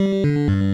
Música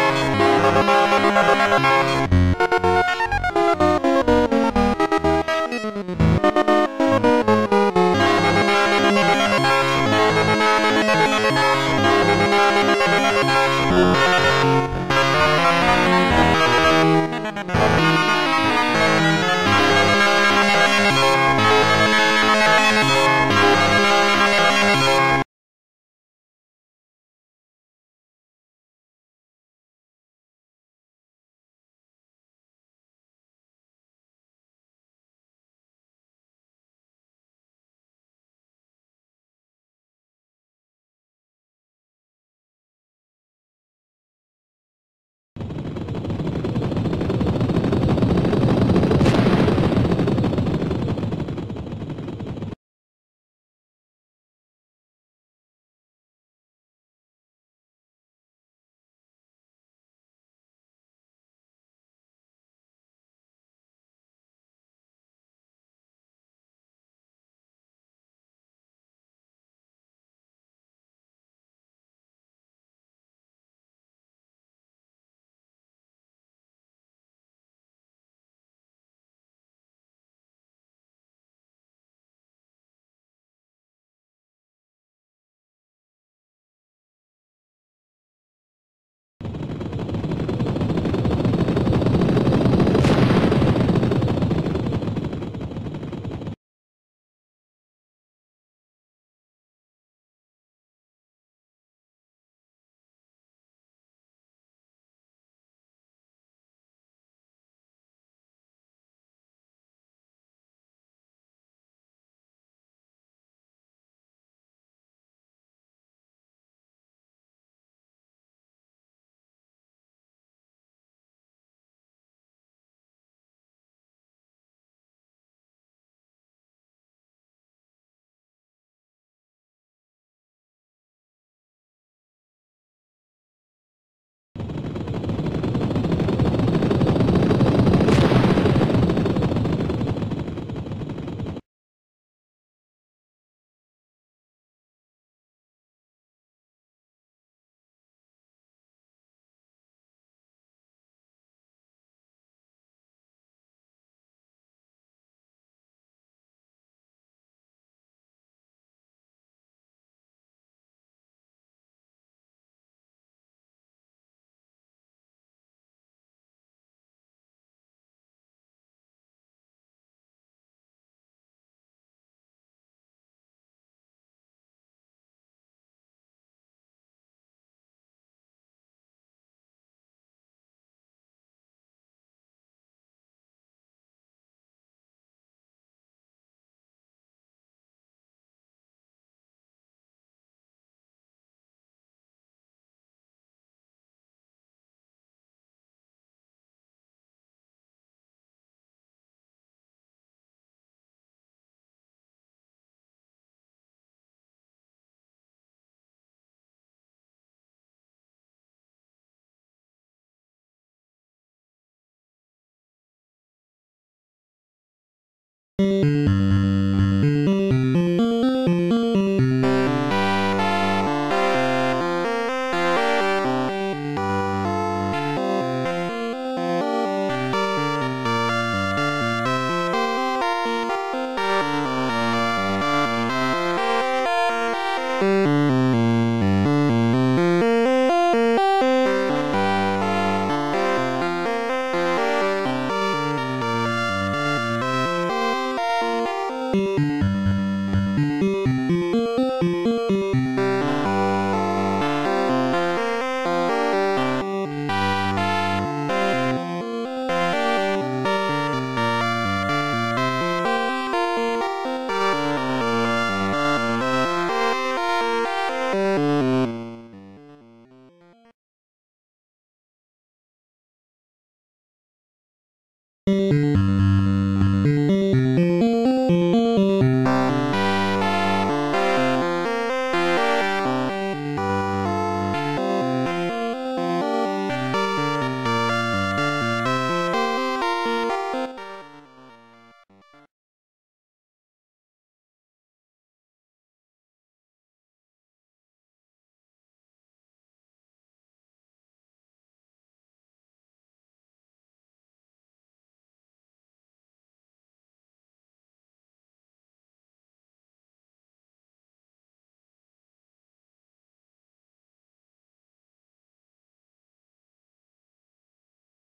Thank